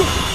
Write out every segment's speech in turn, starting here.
Go!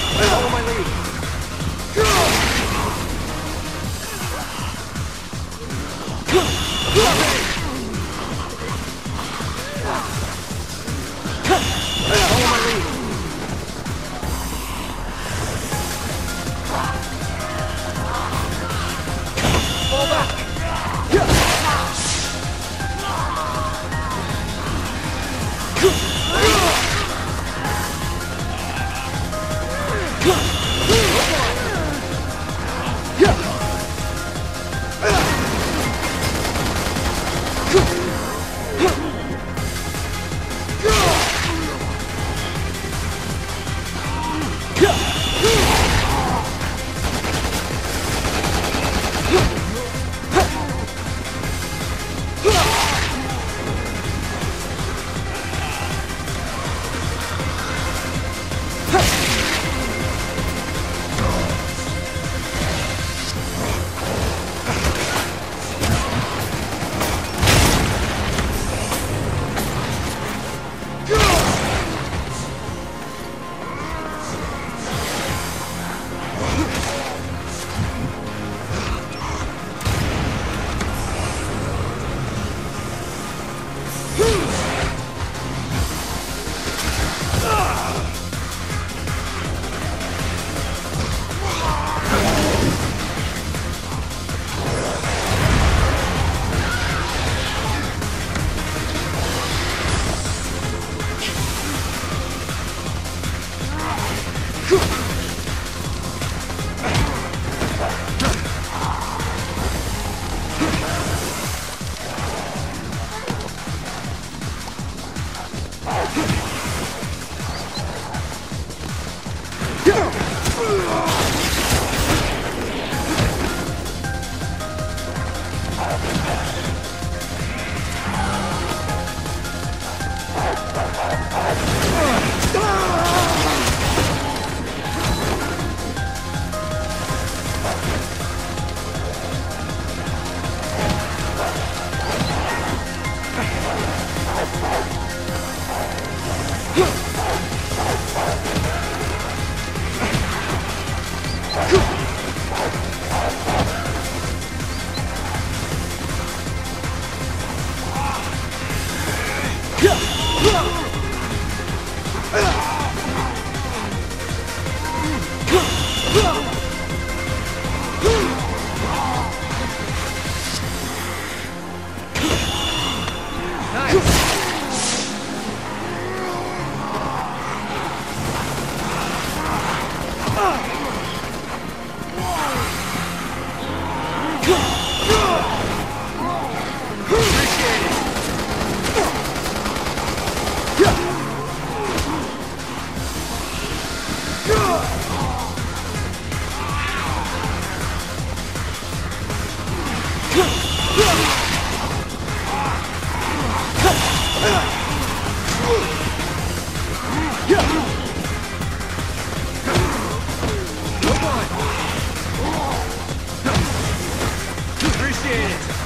Appreciate it.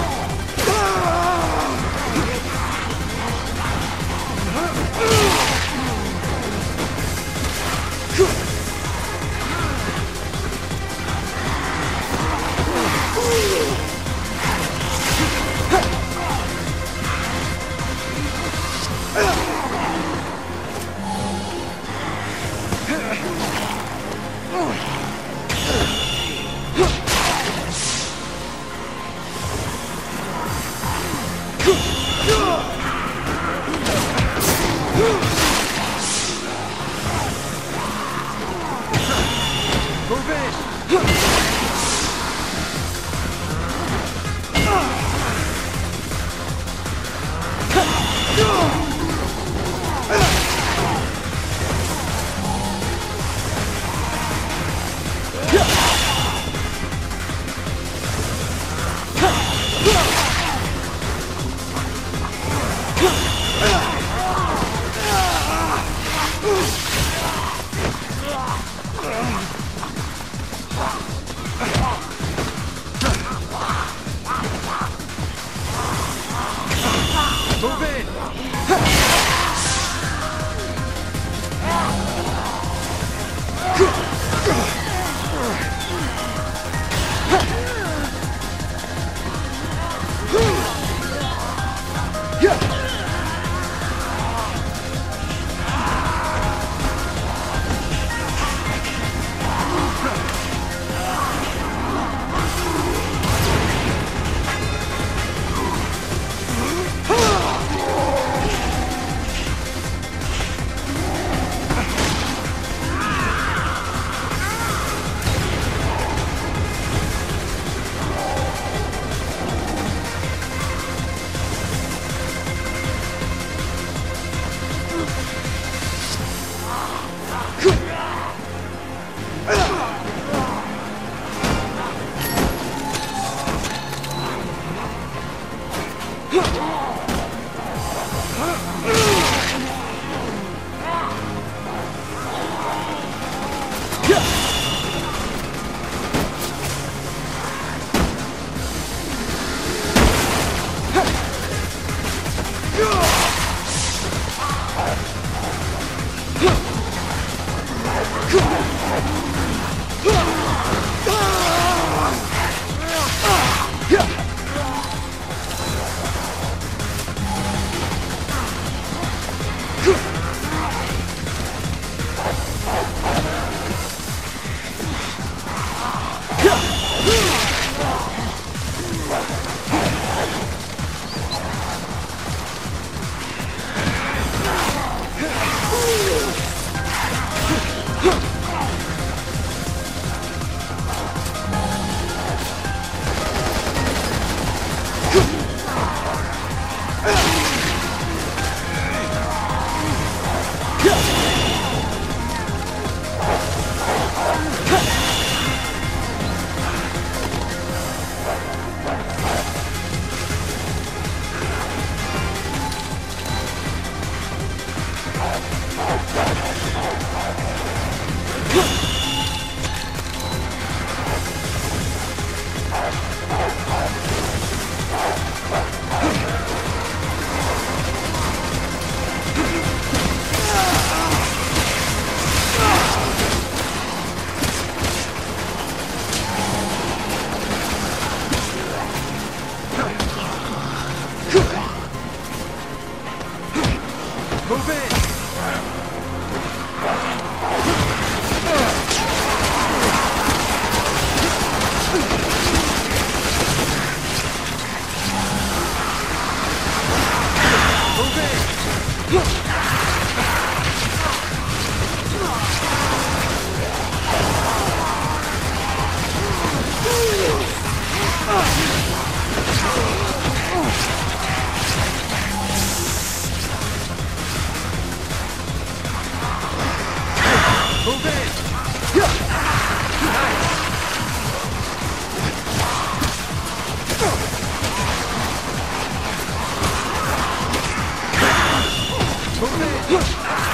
Huh.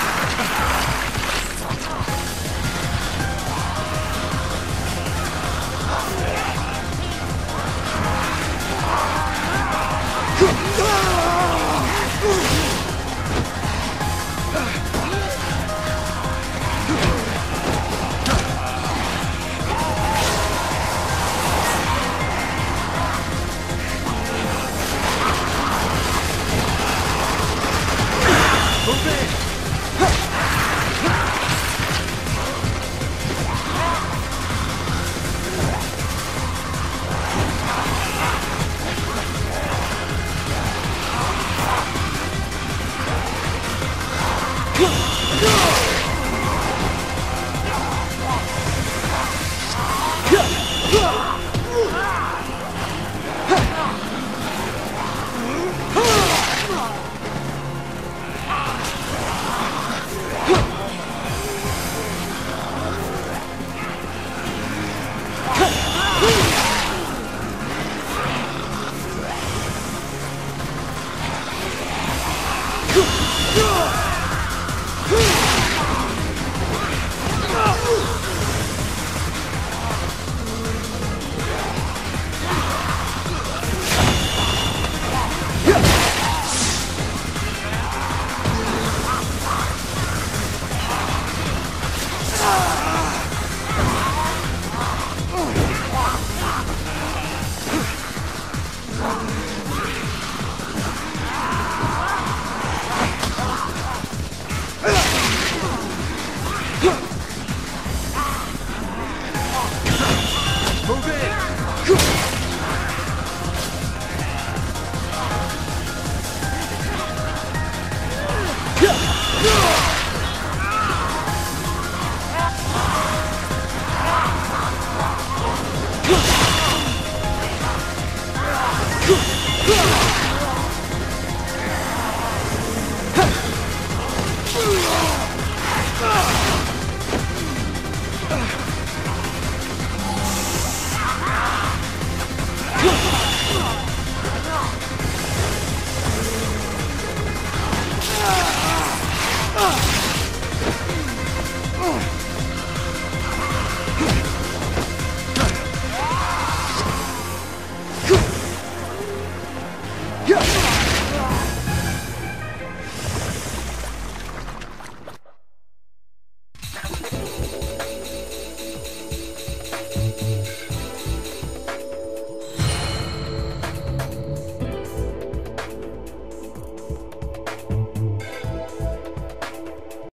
Huh?